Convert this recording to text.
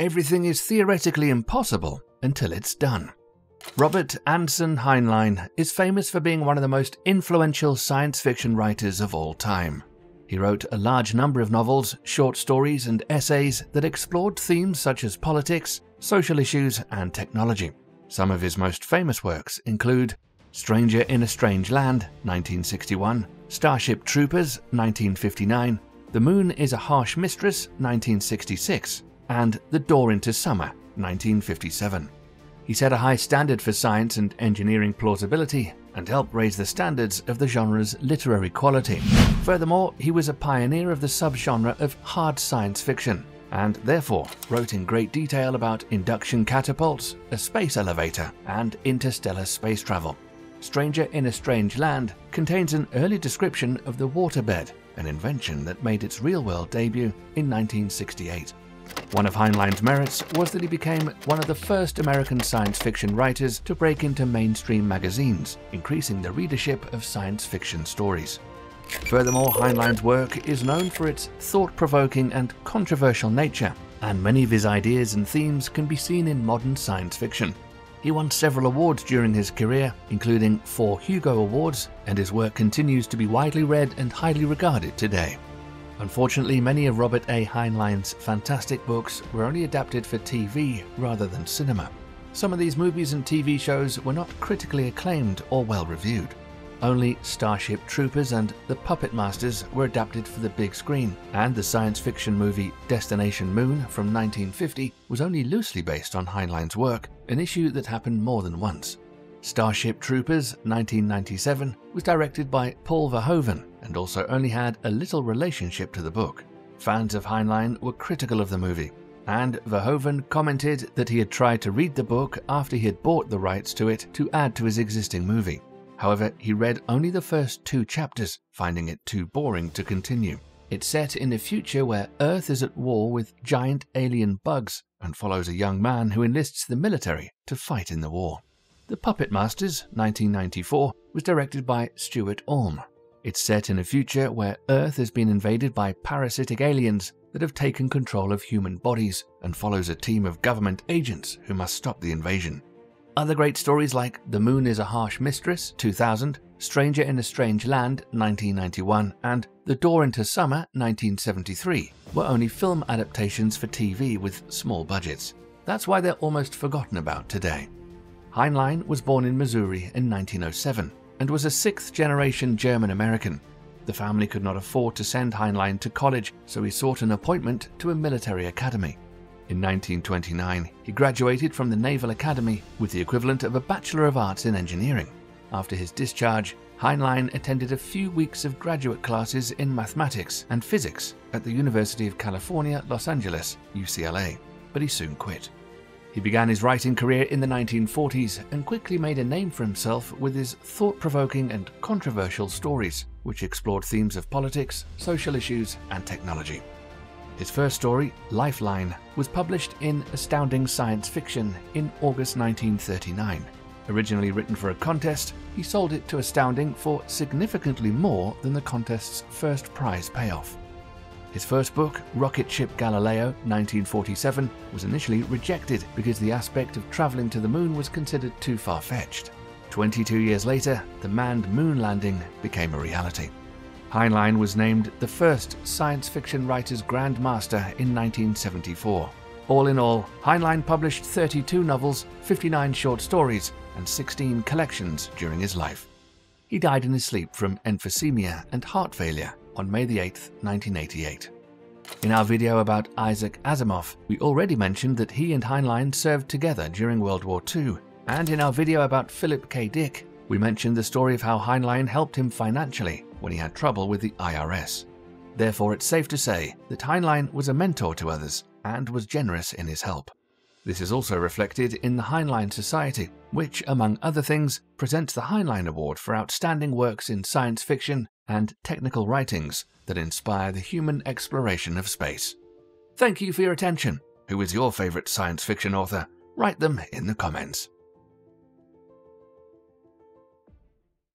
everything is theoretically impossible until it's done. Robert Anson Heinlein is famous for being one of the most influential science fiction writers of all time. He wrote a large number of novels, short stories, and essays that explored themes such as politics, social issues, and technology. Some of his most famous works include Stranger in a Strange Land, 1961, Starship Troopers, 1959, The Moon is a Harsh Mistress, 1966, and The Door into Summer, 1957. He set a high standard for science and engineering plausibility and helped raise the standards of the genre's literary quality. Furthermore, he was a pioneer of the subgenre of hard science fiction, and therefore wrote in great detail about induction catapults, a space elevator, and interstellar space travel. Stranger in a Strange Land contains an early description of the waterbed, an invention that made its real world debut in 1968. One of Heinlein's merits was that he became one of the first American science fiction writers to break into mainstream magazines, increasing the readership of science fiction stories. Furthermore, Heinlein's work is known for its thought provoking and controversial nature, and many of his ideas and themes can be seen in modern science fiction. He won several awards during his career, including four Hugo Awards, and his work continues to be widely read and highly regarded today. Unfortunately, many of Robert A. Heinlein's fantastic books were only adapted for TV rather than cinema. Some of these movies and TV shows were not critically acclaimed or well reviewed. Only Starship Troopers and The Puppet Masters were adapted for the big screen, and the science fiction movie Destination Moon from 1950 was only loosely based on Heinlein's work, an issue that happened more than once. Starship Troopers 1997 was directed by Paul Verhoeven and also only had a little relationship to the book. Fans of Heinlein were critical of the movie, and Verhoeven commented that he had tried to read the book after he had bought the rights to it to add to his existing movie. However, he read only the first two chapters, finding it too boring to continue. It's set in a future where Earth is at war with giant alien bugs and follows a young man who enlists the military to fight in the war. The Puppet Masters, 1994, was directed by Stuart Orme. It's set in a future where Earth has been invaded by parasitic aliens that have taken control of human bodies and follows a team of government agents who must stop the invasion. Other great stories like The Moon is a Harsh Mistress, 2000, Stranger in a Strange Land, 1991, and The Door into Summer, 1973, were only film adaptations for TV with small budgets. That's why they're almost forgotten about today. Heinlein was born in Missouri in 1907 and was a sixth generation German American. The family could not afford to send Heinlein to college, so he sought an appointment to a military academy. In 1929, he graduated from the Naval Academy with the equivalent of a Bachelor of Arts in Engineering. After his discharge, Heinlein attended a few weeks of graduate classes in mathematics and physics at the University of California, Los Angeles, UCLA, but he soon quit. He began his writing career in the 1940s and quickly made a name for himself with his thought provoking and controversial stories, which explored themes of politics, social issues, and technology. His first story, Lifeline, was published in Astounding Science Fiction in August 1939. Originally written for a contest, he sold it to Astounding for significantly more than the contest's first prize payoff. His first book, Rocket Ship Galileo, 1947, was initially rejected because the aspect of traveling to the moon was considered too far fetched. 22 years later, the manned moon landing became a reality. Heinlein was named the first science fiction writer's Grand Master in 1974. All in all, Heinlein published 32 novels, 59 short stories, and 16 collections during his life. He died in his sleep from emphysema and heart failure on May 8, 1988. In our video about Isaac Asimov, we already mentioned that he and Heinlein served together during World War II, and in our video about Philip K. Dick, we mentioned the story of how Heinlein helped him financially when he had trouble with the IRS. Therefore, it's safe to say that Heinlein was a mentor to others and was generous in his help. This is also reflected in the Heinlein Society, which, among other things, presents the Heinlein Award for outstanding works in science fiction and technical writings that inspire the human exploration of space. Thank you for your attention. Who is your favorite science fiction author? Write them in the comments.